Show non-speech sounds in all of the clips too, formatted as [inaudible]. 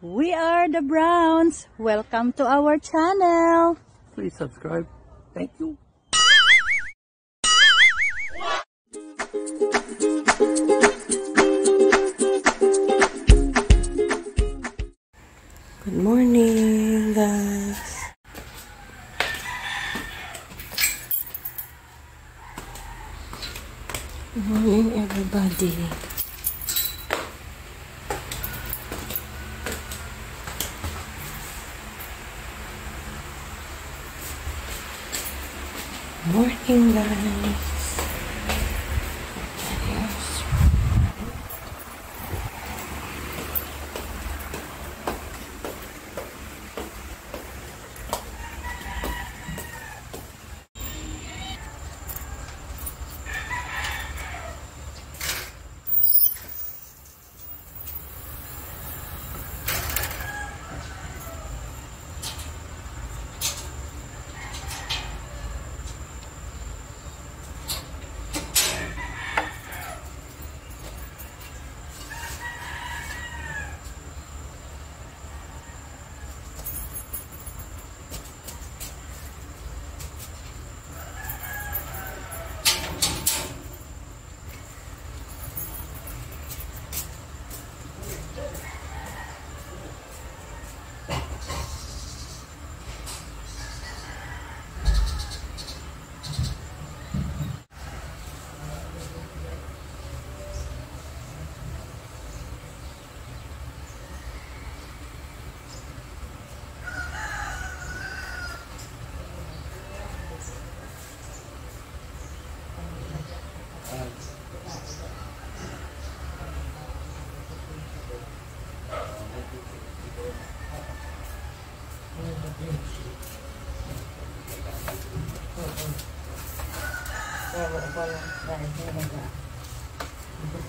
We are the Browns. Welcome to our channel. Please subscribe. Thank you. Good morning, guys. Morning, everybody. Morning, guys.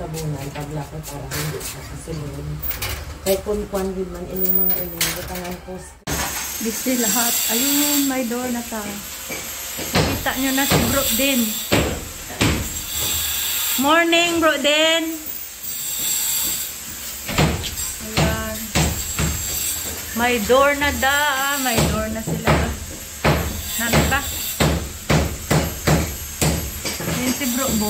Sa bunay, paglakad para hindi sa kasulod. Kaya kung kwan din man ini mga ini, butangan ko Busy lahat. Ayun, may door na ta. Nakita nyo na si Bro din. Morning, Bro din. Ayan. May door na da. ah. May door na sila. Nani ba? Si Bro Bo.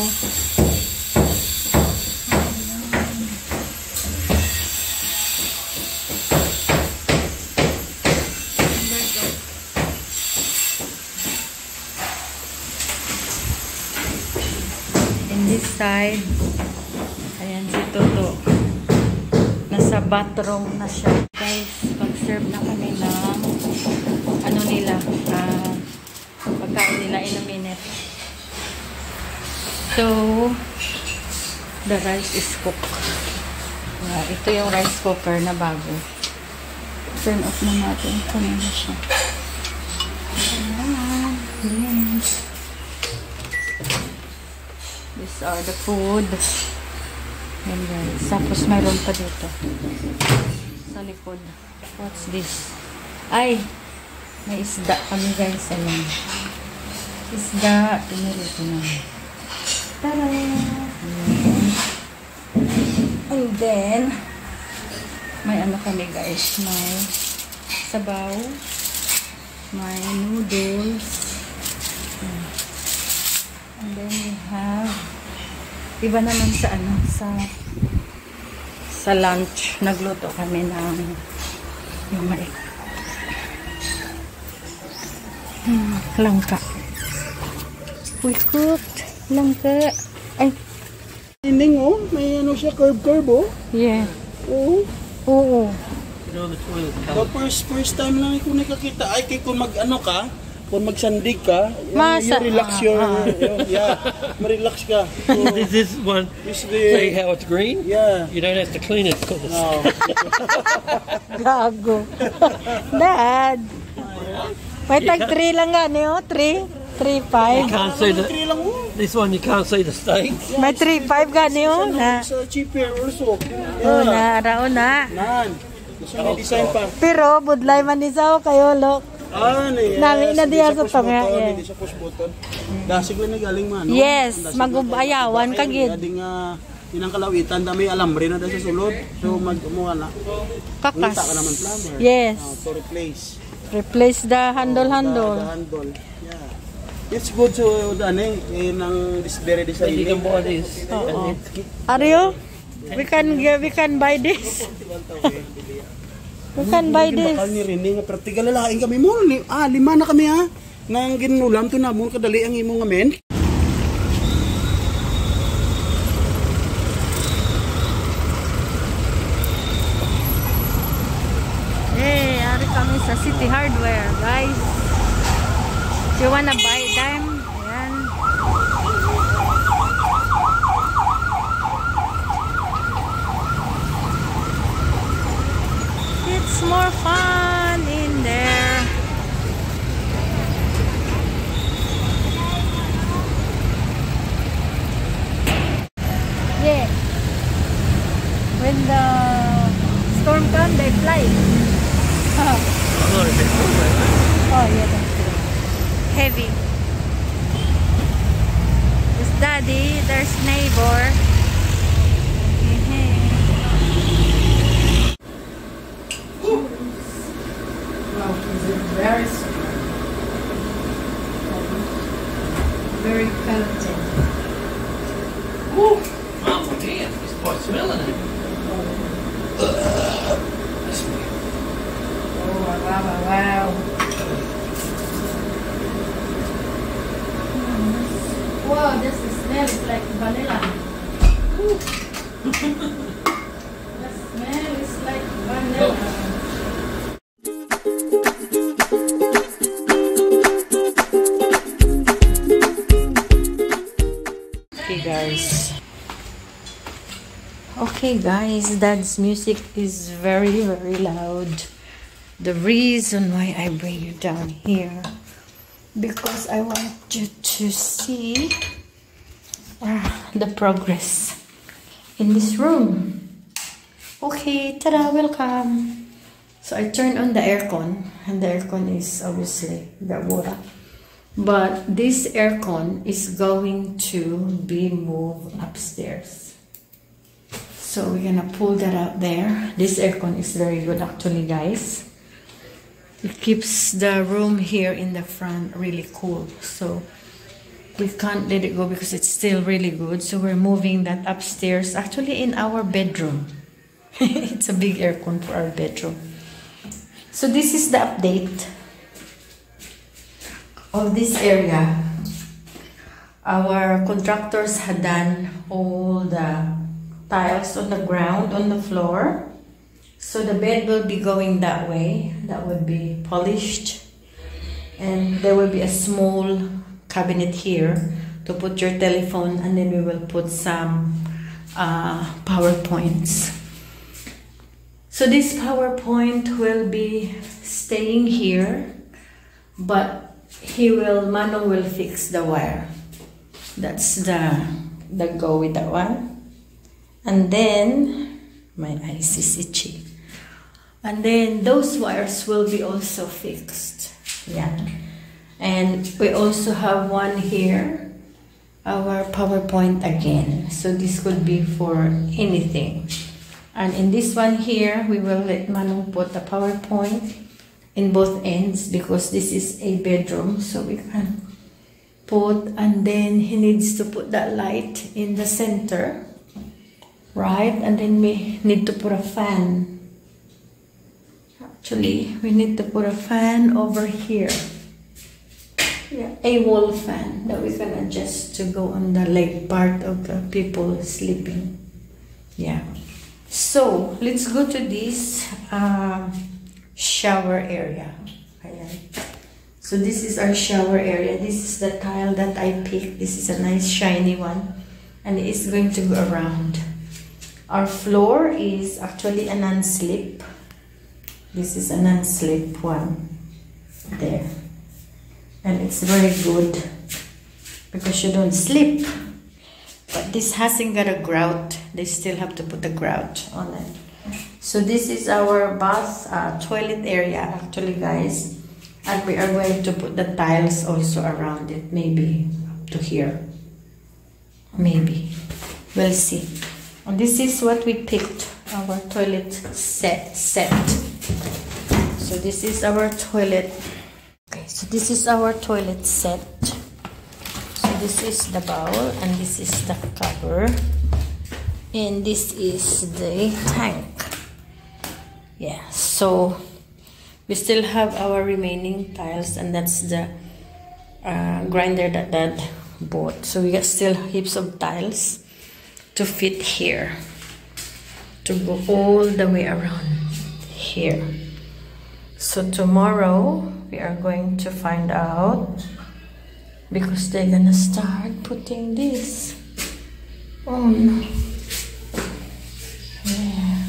In this side, ayan si Toto. Nasa bathroom na siya. Guys, pag-serve na kami ng ano nila, ah, pagkain nila in a minute. So, the rice is cooked. Yeah, ito yung rice cooker na bago. Turn off na natin. Kunin na siya. Ayan. These are the food. Yan guys. Tapos mayroon pa dito. Sa likod. What's this? Ay! May isda kami guys. Ayan. Isda. Tinurito na. Tara! And then, may ano kami guys. May sabaw. May noodles. And then we have iba naman sa ano sa sa lunch nagluto kami ng yung may hmm, langka we cooked langka ay Ending oh, may ano siya, curve-curve oh. yeah Oo. oo You know the toilet The cover. first first time lang ko nakakita, ay kay kung mag ano ka, kung magsandig ka, you, Masa- you relax your, ah, your- yeah, ma-relax ka. So, [laughs] This is one. this See the, how it's green? yeah. You don't have to clean it because it's No. [laughs] gago [laughs] dad may tag 3 lang nga niyo 3 3 you 5 can't see the. Three lang oh. This one you can't see the states. may 3 5 ga niyo na Sa cheaper also. oh na rao na Nan. Gusto may design pa. pero budlay man ni sao kayo look Ah, na yes. Nami na diya sa yes. Hindi siya push button. Dasig lang galing man. Yes, magubayawan ka, gid. Adi nga, inang kalawitan, dami alambre na sa sulod. So, mag umuha na. Kakas. Ka naman plumber. Yes. Ah, to replace. Replace the The, handle-handle. the handle. Yeah. It's good to, ano eh, ng this very So you design. can buy this. Oo. Are you? We can we can buy this. [laughs] we can buy this. Bakal ni Rene nga praktikal lalaing kami mo. Li, ah, lima na kami ha. Nang ginulam to namon kadali ang imong amen. Hey, you wanna buy them? Ayan. It's more fun in there. Yeah. When the storm comes, they fly. [laughs] Oh, yeah, that's true. Heavy. There's daddy, there's neighbor. Okay, guys, dad's music is very, very loud. The reason why I bring you down here because I want you to see ah, the progress in this room. Okay, tada, welcome. So I turned on the aircon, and the aircon is obviously the water. But this aircon is going to be moved upstairs. So we're gonna pull that out there. This aircon is very good actually guys. It keeps the room here in the front really cool. So we can't let it go because it's still really good. So we're moving that upstairs actually in our bedroom. [laughs] it's a big aircon for our bedroom. So this is the update of this area. Our contractors had done all the tiles on the ground, on the floor. So the bed will be going that way. That would be polished. And there will be a small cabinet here to put your telephone, and then we will put some uh, PowerPoints. So this PowerPoint will be staying here, but he will, Mano will fix the wire. That's the, the go with that one. And then, my eyes is itchy. And then those wires will be also fixed. Yeah. And we also have one here, our PowerPoint again. So this could be for anything. And in this one here, we will let Manu put the PowerPoint in both ends because this is a bedroom. So we can put, and then he needs to put that light in the center right? And then we need to put a fan. Actually, we need to put a fan over here. Yeah, a wall fan that we can adjust to go on the leg part of the people sleeping. Yeah. So let's go to this um, shower area. So this is our shower area. This is the tile that I picked. This is a nice shiny one, and it is going to go around. Our floor is actually a non-slip. This is a non-slip one. There. And it's very good because you don't slip. But this hasn't got a grout. They still have to put a grout on it. So this is our bath uh, toilet area actually guys. And we are going to put the tiles also around it, maybe up to here. Maybe. We'll see. And this is what we picked, our toilet set set. So this is our toilet. Okay, so this is our toilet set. So this is the bowl and this is the cover. And this is the tank. Yeah, so we still have our remaining tiles and that's the uh, grinder that dad bought. So we got still heaps of tiles to fit here. To go all the way around here. So tomorrow we are going to find out because they're gonna start putting this on. Yeah.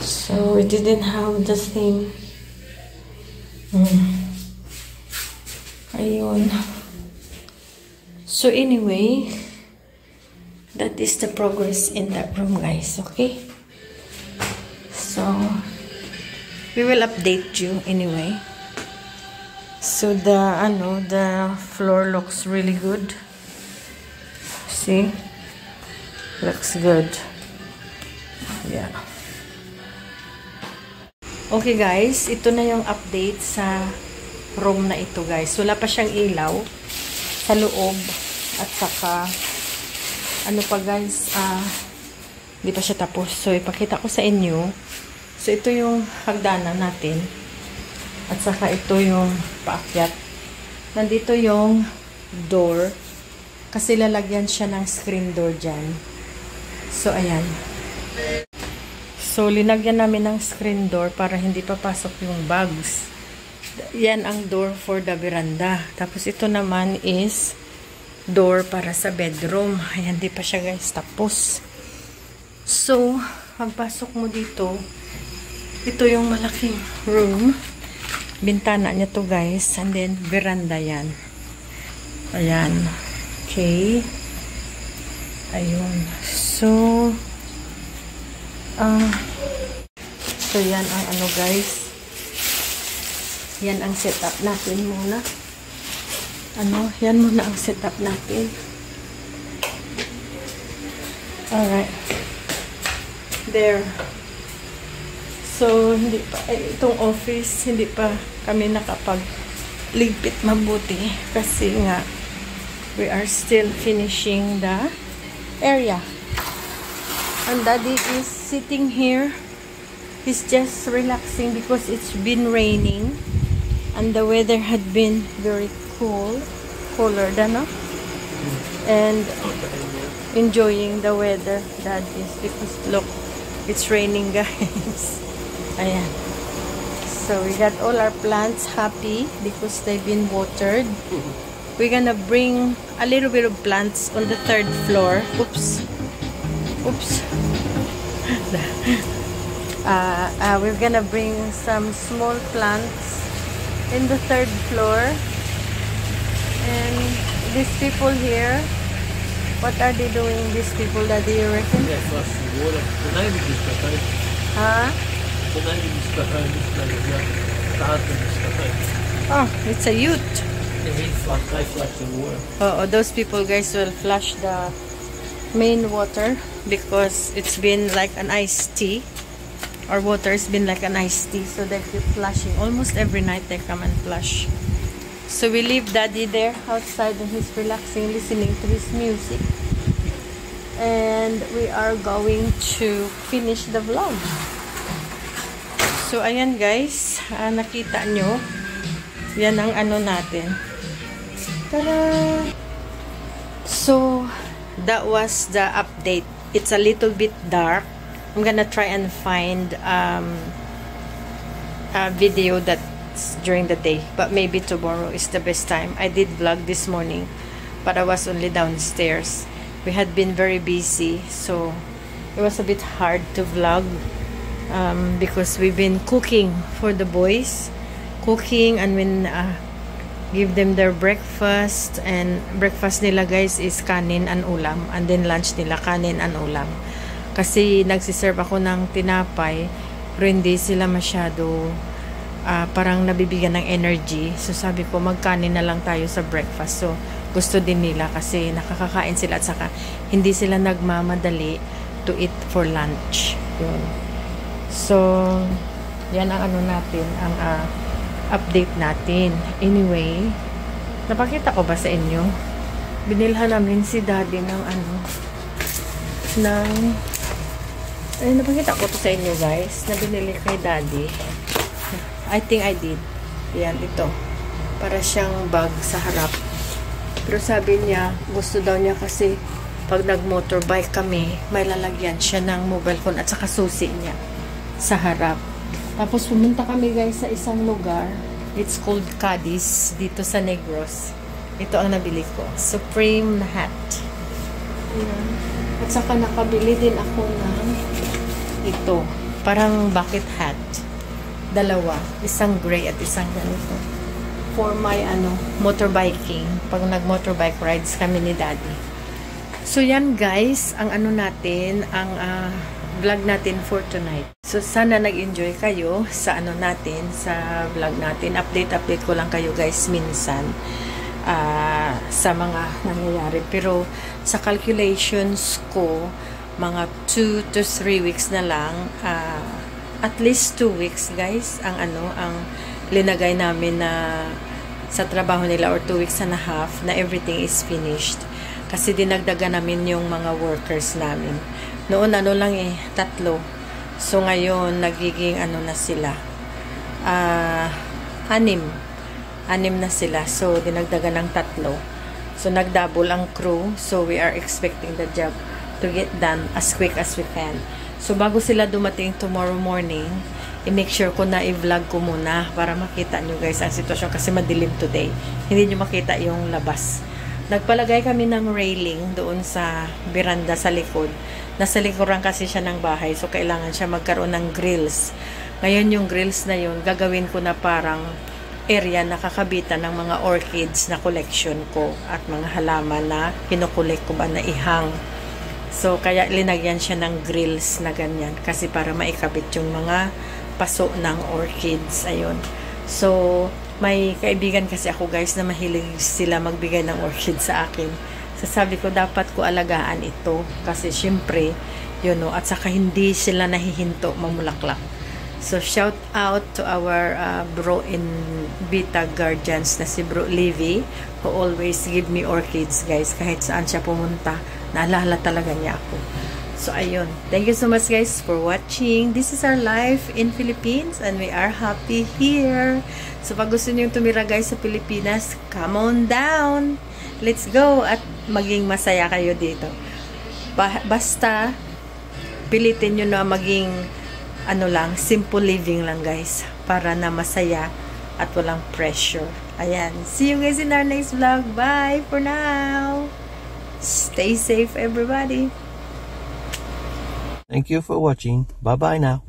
So we didn't have the thing. Hmm. Ayun. So anyway, that is the progress in that room guys, okay? So we will update you anyway. So the ano, the floor looks really good. See? Looks good. Yeah. Okay guys, ito na yung update sa room na ito guys. Wala pa siyang ilaw sa loob at saka ano pa guys, ah hindi pa siya tapos. So ipakita ko sa inyo. So ito yung hagdanan natin. At saka ito yung paakyat. Nandito yung door. Kasi lalagyan siya ng screen door dyan. So ayan. So, linagyan namin ng screen door para hindi papasok yung bugs. Yan ang door for the veranda. Tapos ito naman is door para sa bedroom. Ayan, di pa siya guys tapos. So, pagpasok mo dito, ito yung malaking room. Bintana niya to guys. And then, veranda yan. Ayan. Okay. Ayun. So, Ah, so yan ang ano guys. Yan ang setup natin muna. Ano, yan muna ang setup natin. Alright. There. So, hindi pa, eh, itong office, hindi pa kami nakapag ligpit mabuti kasi nga we are still finishing the area. And daddy is sitting here. He's just relaxing because it's been raining. And the weather had been very cool. Cooler than up, And enjoying the weather. that is because look, it's raining [laughs] guys. Ayan. So we got all our plants happy because they've been watered. We're gonna bring a little bit of plants on the third floor. Oops. Oops. [laughs] uh, uh, we're gonna bring some small plants in the third floor. And these people here, what are they doing, these people that do you reckon? Yeah, flush the water. Tonight we just got home. Huh? Tonight we just got home. This bloody yeah. Started just got. Oh, it's a youth. Yeah, he flushed, they flushed the water. Oh, oh, those people guys will flush the main water because it's been like an iced tea. Our water has been like an iced tea, so they keep flushing. Almost every night they come and flush. So we leave daddy there outside and he's relaxing, listening to his music. And we are going to finish the vlog. So ayan guys, ah, nakita nyo, yan ang ano natin. Tara! So, that was the update. It's a little bit dark. I'm gonna try and find um, a video that's during the day. But maybe tomorrow is the best time. I did vlog this morning, but I was only downstairs. We had been very busy, so it was a bit hard to vlog um, because we've been cooking for the boys. Cooking and when uh, give them their breakfast and breakfast nila guys is kanin and ulam and then lunch nila kanin and ulam kasi nagsiserve ako ng tinapay pero hindi sila masyado ah, parang nabibigyan ng energy. So sabi ko magkanin na lang tayo sa breakfast. So gusto din nila kasi nakakakain sila at saka hindi sila nagmamadali to eat for lunch. Yun. So, yan ang ano natin, ang ah, update natin. Anyway, napakita ko ba sa inyo? Binilhan namin si daddy ng ano, ng, ay, napakita ko to sa inyo guys, na binili kay daddy. I think I did. Yan, ito. Para siyang bag sa harap. Pero sabi niya, gusto daw niya kasi pag nag-motorbike kami, may lalagyan siya ng mobile phone at saka susi niya sa harap. Tapos pumunta kami guys sa isang lugar. It's called Cadiz dito sa Negros. Ito ang nabili ko. Supreme hat. Ayan. At saka nakabili din ako ng ito. Parang bucket hat. Dalawa. Isang gray at isang ganito. For my ano, motorbiking. Pag nag-motorbike rides kami ni daddy. So yan guys, ang ano natin, ang ah, vlog natin for tonight. So sana nag-enjoy kayo sa ano natin, sa vlog natin. Update-update ko lang kayo guys minsan ah, sa mga nangyayari. Pero sa calculations ko, mga 2 to 3 weeks na lang, ah, at least 2 weeks guys, ang ano, ang linagay namin na sa trabaho nila or 2 weeks and a half na everything is finished. Kasi dinagdagan namin yung mga workers namin. Noon ano lang eh, tatlo. So ngayon, nagiging ano na sila. Ah, anim. Anim na sila. So dinagdagan ng tatlo. So nagdouble ang crew. So we are expecting the job to get done as quick as we can. So bago sila dumating tomorrow morning, i-make sure ko na i-vlog ko muna para makita nyo guys ang sitwasyon kasi madilim today. Hindi nyo makita yung labas. Nagpalagay kami ng railing doon sa veranda sa likod. Nasa likuran kasi siya ng bahay so kailangan siya magkaroon ng grills. Ngayon yung grills na yun, gagawin ko na parang area na kakabitan ng mga orchids na collection ko at mga halaman na kinukulik ko ba na ihang. So, kaya linagyan siya ng grills na ganyan kasi para maikabit yung mga paso ng orchids. Ayun. So, may kaibigan kasi ako guys na mahilig sila magbigay ng orchids sa akin. So, sabi ko dapat ko alagaan ito kasi syempre, yun know, at saka hindi sila nahihinto mamulaklak. So, shout out to our uh, bro in Bita Guardians na si Bro Livy who always give me orchids guys kahit saan siya pumunta. Naalala talaga niya ako. So, ayun. Thank you so much guys for watching. This is our life in Philippines and we are happy here. So, pag gusto niyo tumira guys sa Pilipinas, come on down. Let's go at maging masaya kayo dito. Ba- basta, pilitin nyo na maging ano lang, simple living lang guys. Para na masaya at walang pressure. Ayan. See you guys in our next vlog. Bye for now. Stay safe everybody. Thank you for watching. Bye bye now.